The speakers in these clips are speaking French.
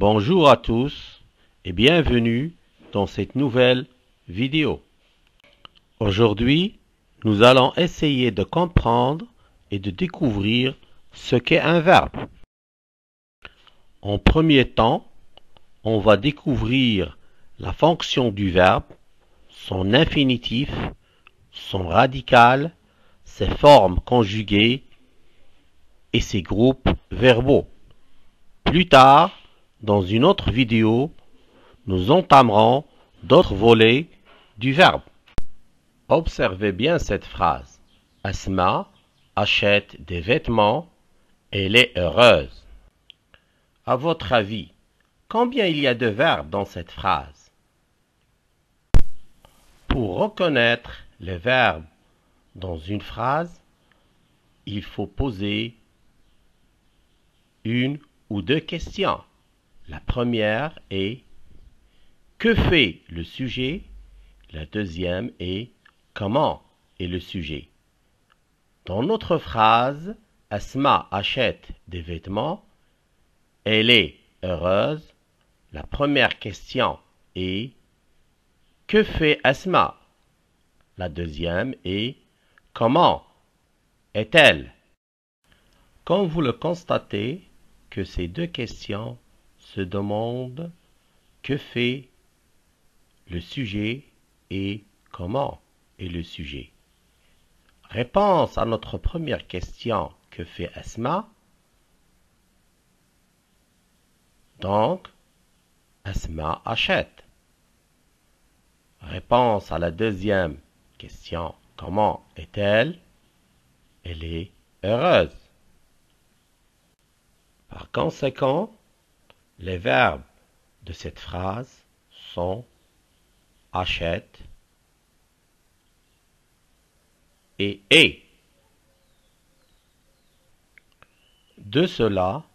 Bonjour à tous et bienvenue dans cette nouvelle vidéo. Aujourd'hui, nous allons essayer de comprendre et de découvrir ce qu'est un verbe. En premier temps, on va découvrir la fonction du verbe, son infinitif, son radical, ses formes conjuguées et ses groupes verbaux. Plus tard, dans une autre vidéo, nous entamerons d'autres volets du verbe. Observez bien cette phrase. Asma achète des vêtements, elle est heureuse. À votre avis, combien il y a de verbes dans cette phrase? Pour reconnaître les verbes dans une phrase, il faut poser une ou deux questions. La première est que fait le sujet? La deuxième est comment est le sujet? Dans notre phrase, Asma achète des vêtements, elle est heureuse. La première question est que fait Asma? La deuxième est comment est-elle? Comme vous le constatez, que ces deux questions se demandent que fait le sujet et comment est le sujet. Réponse à notre première question que fait Asma? Donc, Asma achète. Réponse à la deuxième question comment est-elle? Elle est heureuse. Par conséquent, les verbes de cette phrase sont achète et est. De cela,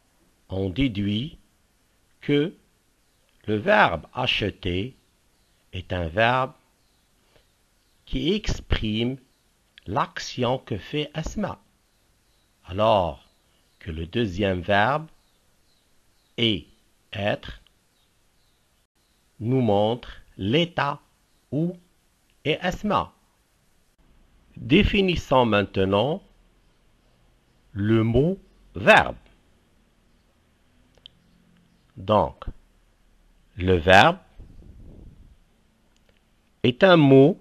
on déduit que le verbe acheter est un verbe qui exprime l'action que fait Asma. Alors, que le deuxième verbe et être nous montre l'état où est Asma. Définissons maintenant le mot verbe. Donc, le verbe est un mot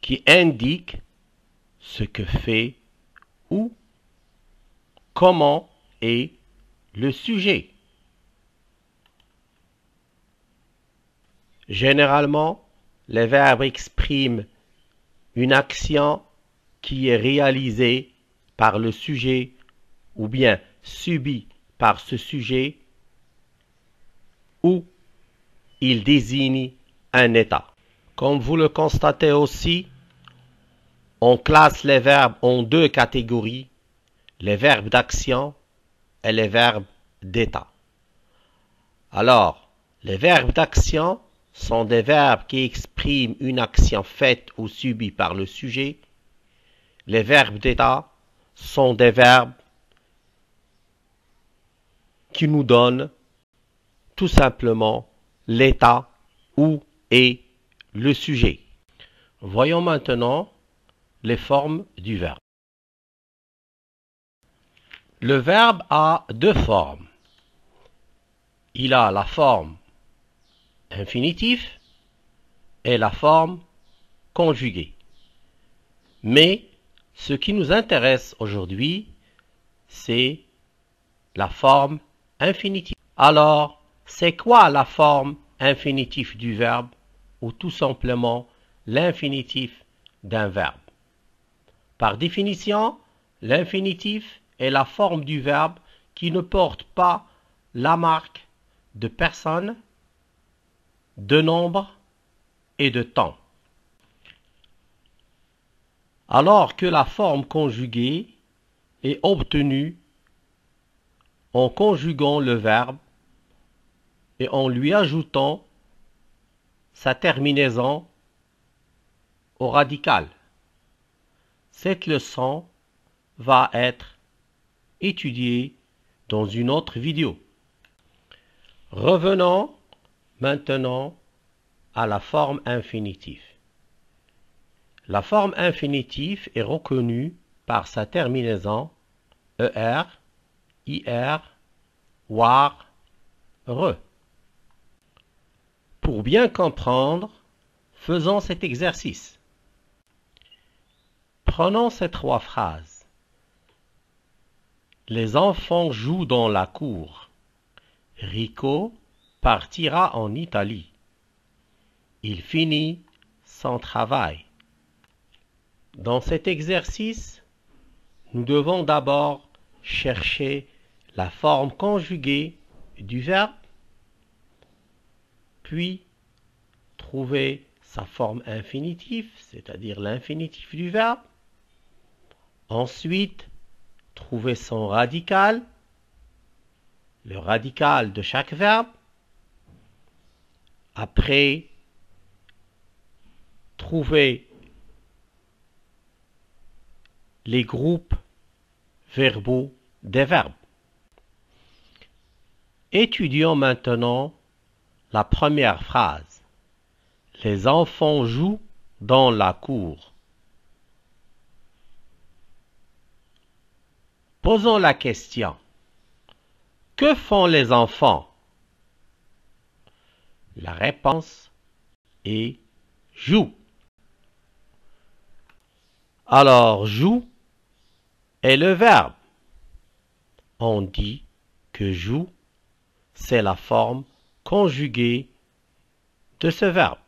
qui indique ce que fait où, comment est le sujet. Généralement, les verbes expriment une action qui est réalisée par le sujet ou bien subie par ce sujet ou il désigne un état. Comme vous le constatez aussi, on classe les verbes en deux catégories, les verbes d'action et les verbes d'état. Alors, les verbes d'action sont des verbes qui expriment une action faite ou subie par le sujet. Les verbes d'état sont des verbes qui nous donnent tout simplement l'état où est le sujet. Voyons maintenant les formes du verbe. Le verbe a deux formes. Il a la forme infinitif et la forme conjuguée. Mais ce qui nous intéresse aujourd'hui, c'est la forme infinitive. Alors, c'est quoi la forme infinitive du verbe ou tout simplement l'infinitif d'un verbe? Par définition, l'infinitif est la forme du verbe qui ne porte pas la marque de personne, de nombre et de temps. Alors que la forme conjuguée est obtenue en conjuguant le verbe et en lui ajoutant sa terminaison au radical. Cette leçon va être étudiée dans une autre vidéo. Revenons maintenant à la forme infinitive. La forme infinitive est reconnue par sa terminaison ER, IR, WAR, RE. Pour bien comprendre, faisons cet exercice. Prenons ces trois phrases. Les enfants jouent dans la cour. Rico partira en Italie. Il finit son travail. Dans cet exercice, nous devons d'abord chercher la forme conjuguée du verbe, puis trouver sa forme infinitive, c'est-à-dire l'infinitif du verbe, Ensuite, trouver son radical, le radical de chaque verbe. Après, trouver les groupes verbaux des verbes. Étudions maintenant la première phrase. Les enfants jouent dans la cour. Posons la question. Que font les enfants? La réponse est joue. Alors, joue est le verbe. On dit que joue, c'est la forme conjuguée de ce verbe.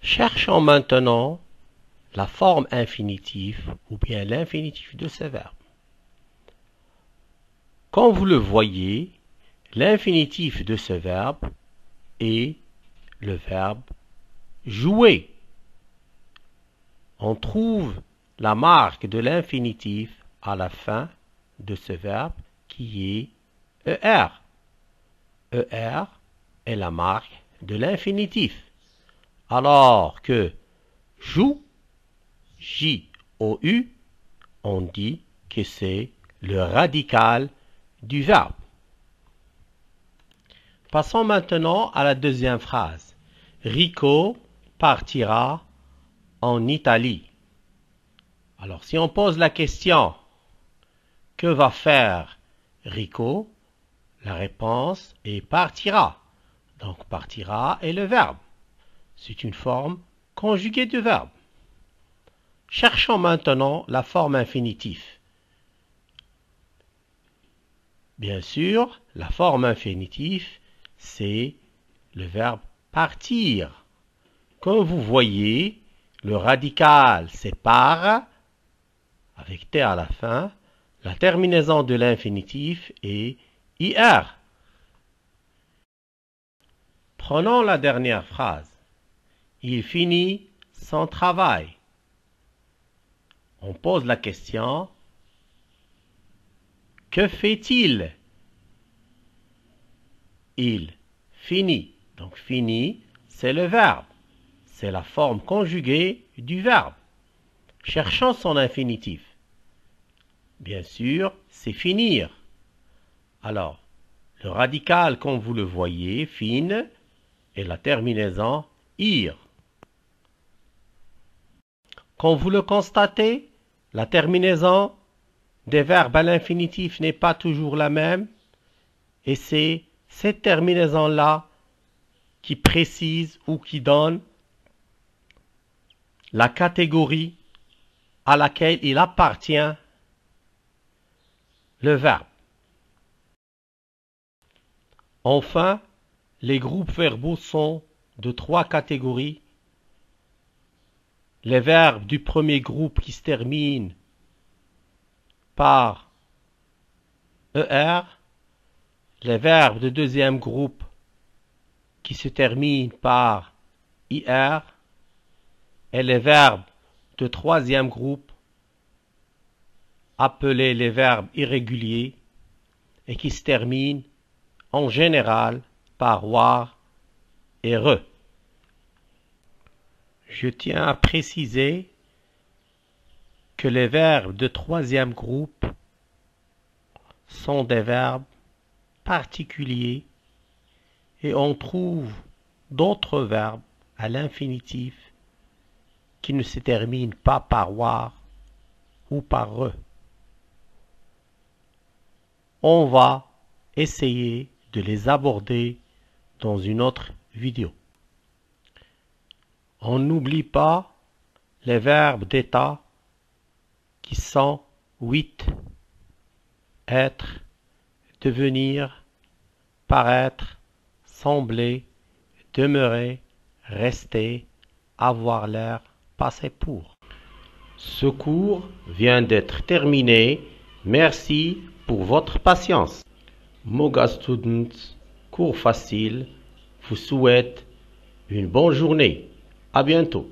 Cherchons maintenant la forme infinitive ou bien l'infinitif de ce verbe. Comme vous le voyez, l'infinitif de ce verbe est le verbe jouer. On trouve la marque de l'infinitif à la fin de ce verbe qui est ER. ER est la marque de l'infinitif. Alors que joue J-O-U, on dit que c'est le radical du verbe. Passons maintenant à la deuxième phrase. Rico partira en Italie. Alors, si on pose la question, que va faire Rico La réponse est partira. Donc, partira est le verbe. C'est une forme conjuguée du verbe. Cherchons maintenant la forme infinitive. Bien sûr, la forme infinitive, c'est le verbe partir. Comme vous voyez, le radical par, avec T à la fin. La terminaison de l'infinitif est IR. Prenons la dernière phrase. Il finit son travail on pose la question Que fait-il? Il finit. Donc finit, c'est le verbe. C'est la forme conjuguée du verbe. Cherchons son infinitif. Bien sûr, c'est finir. Alors, le radical, comme vous le voyez, fine, et la terminaison ir. Comme vous le constatez, la terminaison des verbes à l'infinitif n'est pas toujours la même et c'est cette terminaison-là qui précise ou qui donne la catégorie à laquelle il appartient le verbe. Enfin, les groupes verbaux sont de trois catégories les verbes du premier groupe qui se terminent par ER, les verbes de deuxième groupe qui se terminent par IR, et les verbes de troisième groupe appelés les verbes irréguliers et qui se terminent en général par WAR et RE. Je tiens à préciser que les verbes de troisième groupe sont des verbes particuliers et on trouve d'autres verbes à l'infinitif qui ne se terminent pas par war ou par re. On va essayer de les aborder dans une autre vidéo. On n'oublie pas les verbes d'état qui sont huit être, devenir, paraître, sembler, demeurer, rester, avoir l'air, passer pour. Ce cours vient d'être terminé. Merci pour votre patience. Moga Students, cours facile, vous souhaite une bonne journée. À bientôt.